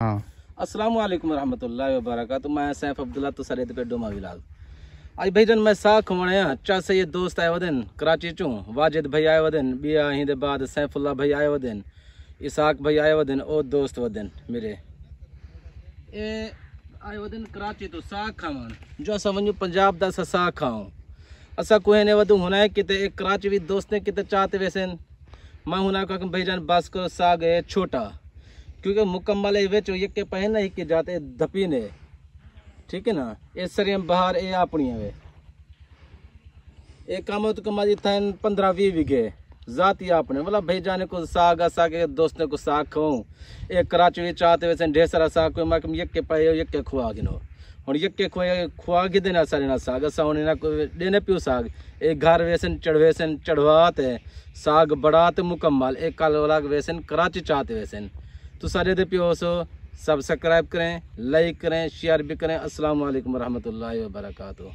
हाँ। अस्सलाम वालेकुम रहमतुल्लाहि मैं सैफ अब्दुल्ला तो सरे पे डोमा विलाल आज भाईजन, मैं साख वणे चा से दोस्त आए वदन कराची चूं। वाजिद भाई आए वदन बिया हिंदे बाद सैफुल्ला भाई आए वदन इसाक भाई आए वदन ओ दोस्त वदन मेरे। ए आए वदन कराची तो साग खावन जो असां वञूं पंजाब दा साग खाऊं असां कोई ने वधू हुन किते एक कराची भी दोस्त ने, किते चाहते वैसे मैं हुना का भाईजान, बस करो साग है छोटा। क्योंकि मुकम्मल विच यके पहन हिके जात ए धपी ने ठीक है ना? ए सरियम बहार ये अपनी वे। एक कम तो कम जी पंद्रह भी विघे जाती अपने मतलब भाई जाने को साग साग के दोस्तों को साग खाऊं। एक कराची में चाहते वैसे ढेर सारा साग को मैं यके पाए यके खुआ गिनो। हूँ यके खुआ खुआ के देना सारे ना साग। असा हूँ ना देने पियो साग। एक घर वैसे चढ़वेसन चढ़वाते साग बड़ा तो मुकम्मल। एक कल वाला वैसे कराची चाहते वैसे तो सारे दे पियो सब्सक्राइब करें लाइक करें शेयर भी करें। अस्सलाम वरहमल रहमतुल्लाहि व बरकातहू